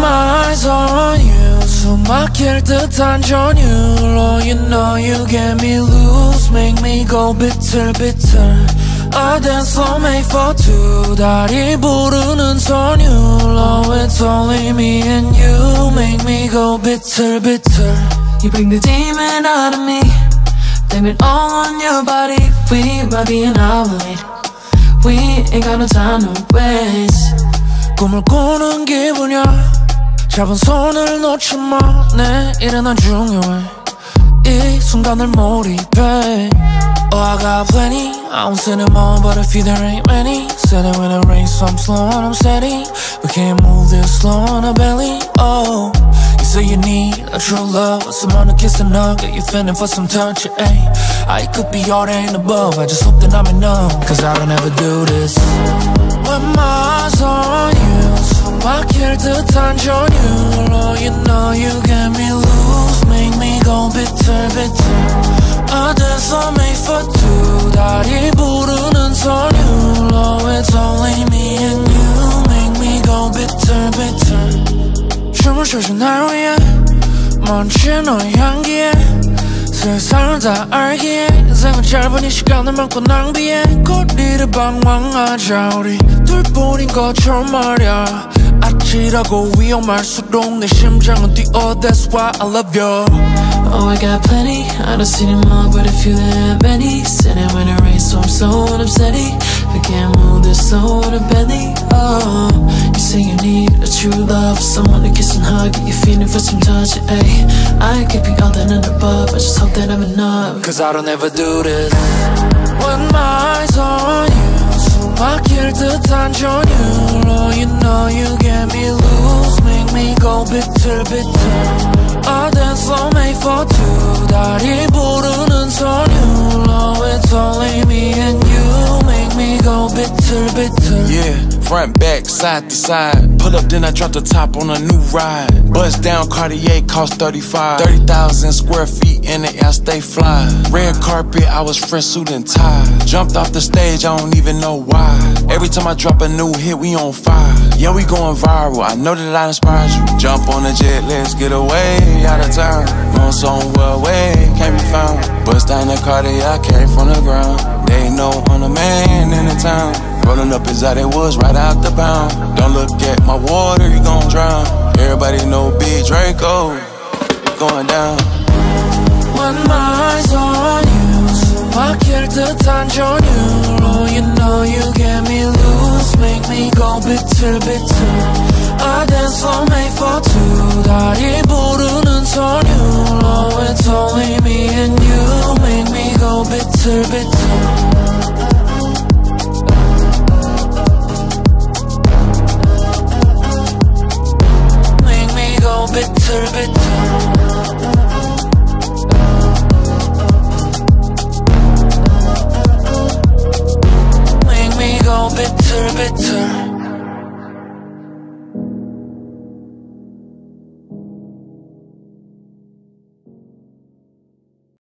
my eyes on you 숨 막힐 듯한 전율로 You know you get me loose Make me go bitter bitter A dance floor made for two 다리 부르는 선율로 It's only me and you Make me go bitter bitter You bring the demon out of me Blame it all on your body We might be an hour late We ain't got no time to waste 꿈을 꾸는 기분이야 잡은 손을 놓지 마 내일은 난 중요해 이 순간을 몰입해 Oh I got plenty I don't send them all but if you there ain't many Said it when it rains so I'm slow and I'm steady We can't move this slow on a belly Oh You say you need a true love Someone to kiss and hug Get you feeling for some touch, ayy I could be all that and above I just hope that I'm enough Cause I don't ever do this When my eyes on you 숨 막힐 듯한 전율로 You know you get me loose Make me go bitter bitter A dance I made for two 다리 부르는 선율로 It's only me and you Make me go bitter bitter 춤을 춰준 날 위해 먼지 너의 향기에 세상을 다 알기에 인생은 짧은 이 시간을 많고 낭비해 거리를 방황하자 우리 둘뿐인 것처럼 말야 아찔하고 위험할수록 내 심장은 뛰어 That's why I love you Oh, I got plenty. I don't see them all, but a few there ain't many. Sitting when it rains, so I'm so unsteady. We can't move this slow on a belly. Oh, you say you need a true love, someone to kiss and hug. Get you feeling for some touch, ayy. I could be all that and above. I just hope that I'm enough. Cause I don't ever do this When my eyes on you 숨 막힐 듯한 전율로 You know you get me loose Make me go bitter bitter A dance floor made for two 다리 부르는 선율로 front, back, side to side. Pull up, then I drop the top on a new ride. Bust down, Cartier cost 35. 30,000 square feet in it, I stay fly. Red carpet, I was fresh suit and tie. Jumped off the stage, I don't even know why. Every time I drop a new hit, we on fire. Yeah, we going viral. I know that I inspired you. Jump on the jet, let's get away out of town. Going somewhere away, can't be found. Bust down the Cartier, I came from the ground. They know I'm the man in the town. Rolling up is how they was right out the pound. Don't look at my water, you gon' drown. Everybody know Big Draco going down. When my eyes on you 숨 막힐 듯한 전율로 You know you get me loose Make me go bitter bitter A dance floor made for two 다리 부르는 선율로 It's only me and you Make me go bitter bitter